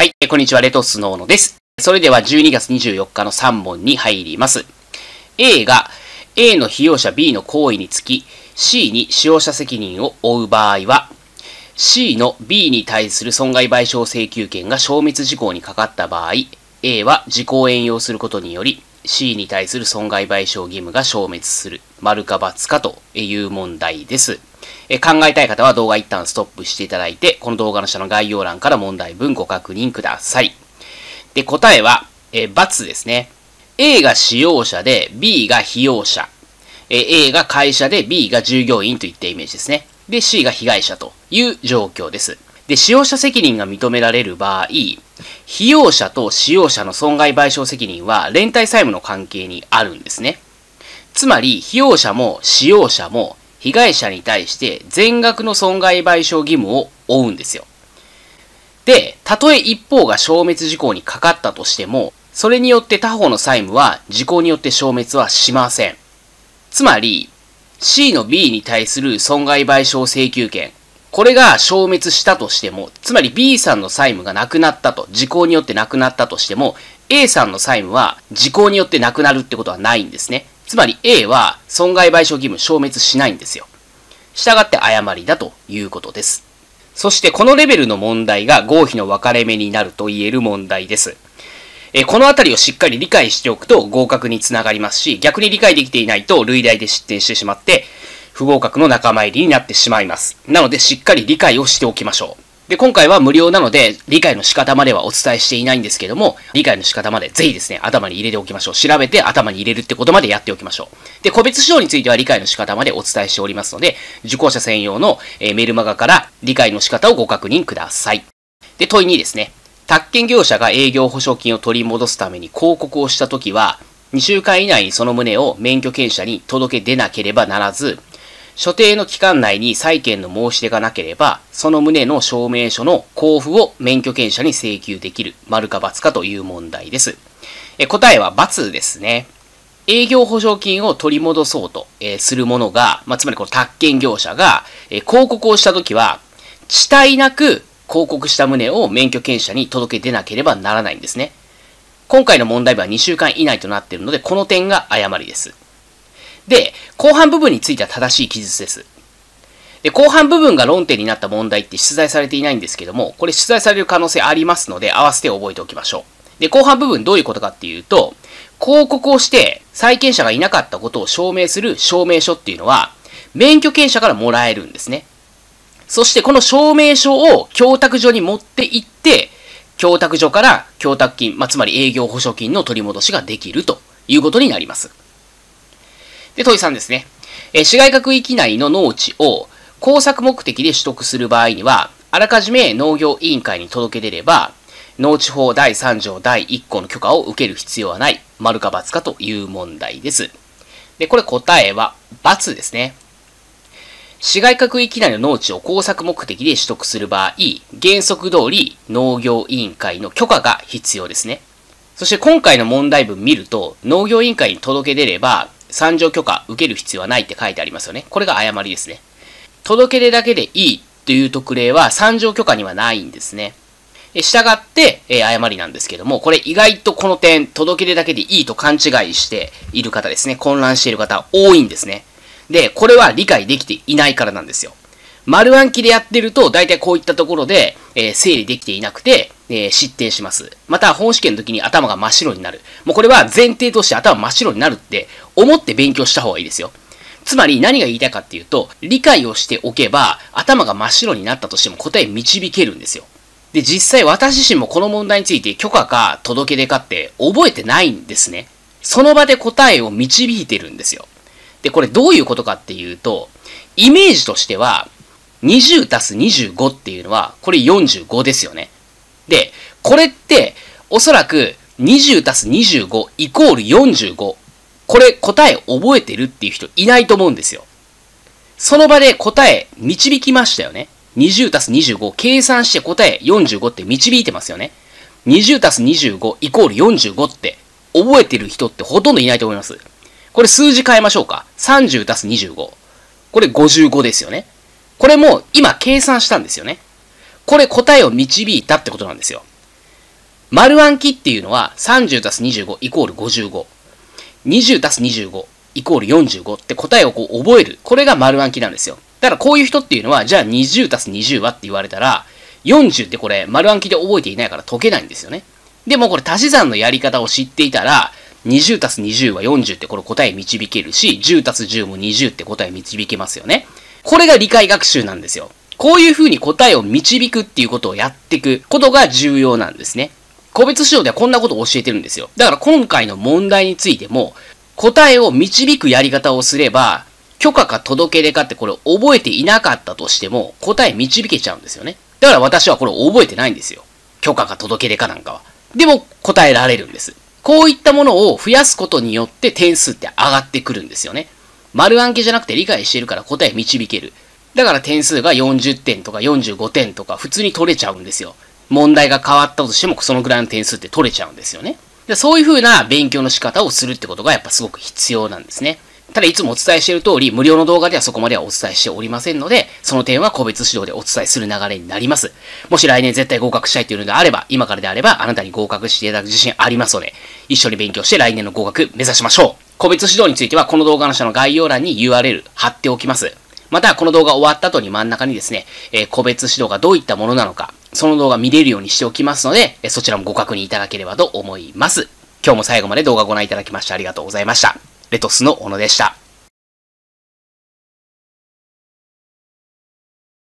はい、こんにちは、レトスノーノです。それでは12月24日の3問に入ります。A が A の被用者 B の行為につき C に使用者責任を負う場合は C の B に対する損害賠償請求権が消滅事項にかかった場合 A は事項を援用することにより C に対する損害賠償義務が消滅する。丸か×かという問題です。え考えたい方は動画一旦ストップしていただいて、この動画の下の概要欄から問題文ご確認ください。で、答えは、え×ですね。A が使用者で B が被用者。え A が会社で B が従業員といったイメージですね。で、C が被害者という状況です。で、使用者責任が認められる場合、被用者と使用者の損害賠償責任は連帯債務の関係にあるんですね。つまり、被用者も使用者も被害者に対して全額の損害賠償義務を負うんですよ。で、たとえ一方が消滅事項にかかったとしても、それによって他方の債務は事項によって消滅はしません。つまり、C の B に対する損害賠償請求権、これが消滅したとしても、つまり B さんの債務がなくなったと、時効によってなくなったとしても、A さんの債務は時効によってなくなるってことはないんですね。つまり A は損害賠償義務消滅しないんですよ。従って誤りだということです。そしてこのレベルの問題が合否の分かれ目になると言える問題です。えこのあたりをしっかり理解しておくと合格につながりますし、逆に理解できていないと類題で失点してしまって、不合格の仲間入りになってしまいます。なので、しっかり理解をしておきましょう。で、今回は無料なので、理解の仕方まではお伝えしていないんですけども、理解の仕方までぜひですね、頭に入れておきましょう。調べて頭に入れるってことまでやっておきましょう。で、個別指導については理解の仕方までお伝えしておりますので、受講者専用の、えメルマガから理解の仕方をご確認ください。で、問い2ですね。宅建業者が営業保証金を取り戻すために広告をしたときは、2週間以内にその旨を免許検査に届け出なければならず、所定の期間内に債権の申し出がなければ、その旨の証明書の交付を免許検査に請求できる、丸か×かという問題です。え答えは×ですね。営業保証金を取り戻そうと、えするものが、まあ、つまりこの宅建業者が、え広告をしたときは、遅滞なく広告した旨を免許検査に届け出なければならないんですね。今回の問題は2週間以内となっているので、この点が誤りです。で、後半部分については正しい記述です。で、後半部分が論点になった問題って出題されていないんですけども、これ出題される可能性ありますので、合わせて覚えておきましょう。で、後半部分どういうことかっていうと、広告をして債権者がいなかったことを証明する証明書っていうのは、免許権者からもらえるんですね。そしてこの証明書を供託所に持って行って、供託所から供託金、まあ、つまり営業保証金の取り戻しができるということになります。で、問い3ですね。え市街化区域内の農地を工作目的で取得する場合には、あらかじめ農業委員会に届け出れば、農地法第3条第1項の許可を受ける必要はない、丸か×かという問題です。で、これ答えは×ですね。市街化区域内の農地を工作目的で取得する場合、原則通り農業委員会の許可が必要ですね。そして今回の問題文見ると、農業委員会に届け出れば、参上許可受ける必要はないって書いてありますよね。これが誤りですね。届け出だけでいいという特例は参上許可にはないんですね。従って、えー、誤りなんですけども、これ意外とこの点、届け出だけでいいと勘違いしている方ですね。混乱している方多いんですね。で、これは理解できていないからなんですよ。丸暗記でやってると、大体こういったところで、えー、整理できていなくて、えー、失点します。また、本試験の時に頭が真っ白になる。もうこれは前提として頭真っ白になるって思って勉強した方がいいですよ。つまり何が言いたいかっていうと、理解をしておけば、頭が真っ白になったとしても答え導けるんですよ。で、実際私自身もこの問題について許可か届け出かって覚えてないんですね。その場で答えを導いてるんですよ。で、これどういうことかっていうと、イメージとしては、20たす25っていうのは、これ45ですよね。これって、おそらく20たす25イコール45。これ答え覚えてるっていう人いないと思うんですよ。その場で答え導きましたよね。20たす25計算して答え45って導いてますよね。20たす25イコール45って覚えてる人ってほとんどいないと思います。これ数字変えましょうか。30たす25。これ55ですよね。これも今計算したんですよね。これ答えを導いたってことなんですよ。丸暗記っていうのは30たす25イコール55。20たす25イコール45って答えをこう覚える。これが丸暗記なんですよ。だからこういう人っていうのは、じゃあ20たす20はって言われたら、40ってこれ丸暗記で覚えていないから解けないんですよね。でもこれ足し算のやり方を知っていたら、20たす20は40ってこれ答え導けるし、10たす10も20って答え導けますよね。これが理解学習なんですよ。こういう風に答えを導くっていうことをやっていくことが重要なんですね。個別指導ではこんなことを教えてるんですよ。だから今回の問題についても、答えを導くやり方をすれば、許可か届け出かってこれ覚えていなかったとしても、答え導けちゃうんですよね。だから私はこれ覚えてないんですよ。許可か届け出かなんかは。でも答えられるんです。こういったものを増やすことによって点数って上がってくるんですよね。丸暗記じゃなくて理解してるから答え導ける。だから点数が40点とか45点とか普通に取れちゃうんですよ。問題が変わったとしてもそのぐらいの点数って取れちゃうんですよね。でそういう風な勉強の仕方をするってことがやっぱすごく必要なんですね。ただいつもお伝えしている通り、無料の動画ではそこまではお伝えしておりませんので、その点は個別指導でお伝えする流れになります。もし来年絶対合格したいというのであれば、今からであれば、あなたに合格していただく自信ありますので、一緒に勉強して来年の合格目指しましょう。個別指導については、この動画の下の概要欄に URL 貼っておきます。また、この動画終わった後に真ん中にですね、えー、個別指導がどういったものなのか、その動画見れるようにしておきますので、そちらもご確認いただければと思います。今日も最後まで動画をご覧いただきましてありがとうございました。レトスの小野でした。